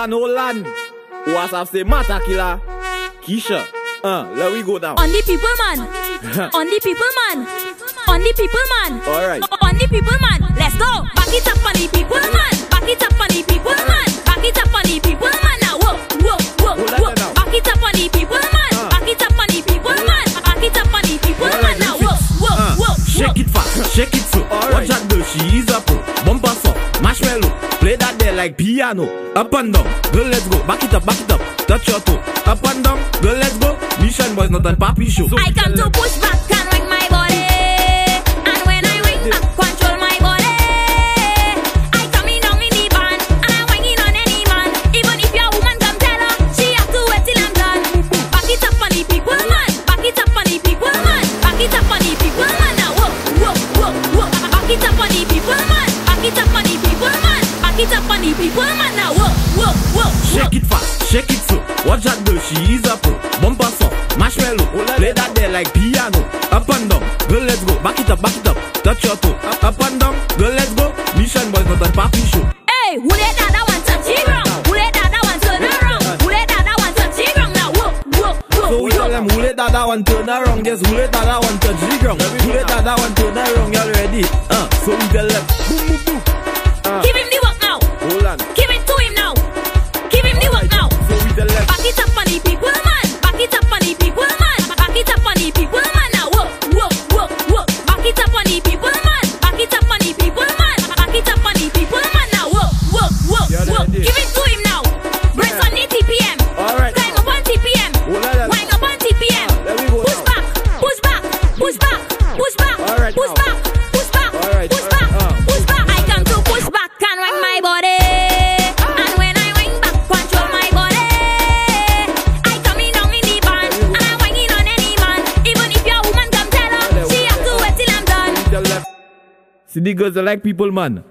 Olan, Olan. What's say Mata Killer? Kisha. Uh, let we go down. On the people man. on the people man. On the people man. Alright. On the people man. Let's go. Back it up on the people man. Back it up on the people man. Back it up on the people man. Now whoa, whoa, whoa, whoa. Back it up on the people man. Uh. Back it up on the people man. Back it up on the people man. Now whoa, whoa, Uh, whoa, shake it fast, shake it slow. Alright. Watch girl, she is a pro. Like piano. Up and down, girl, let's go. Back it up, back it up. Touch your toe. Up and down, girl, let's go. Mission Boyz, not a papi show. I come to push back Back it up on the people, man. Now whoa, whoa, whoa, whoa. Shake it fast, shake it slow. Watch that girl, she is a pro. Bumper song, marshmallow. Play that there like piano. Up and down, girl, let's go. Back it up, back it up. Touch your toe. Up and down, girl, let's go. Mission Boyz, not a papi show. Hey, who let that that one touch it wrong? Who let that that one turn around? Who let that that one touch it wrong? Now whoa, whoa, whoa, So we tell them who let that, that one turn around, just who let that, that one touch the ground. Who let that, that one turn around, y'all ready? Uh, so we tell them, boom, boom, the girls, they like people, man.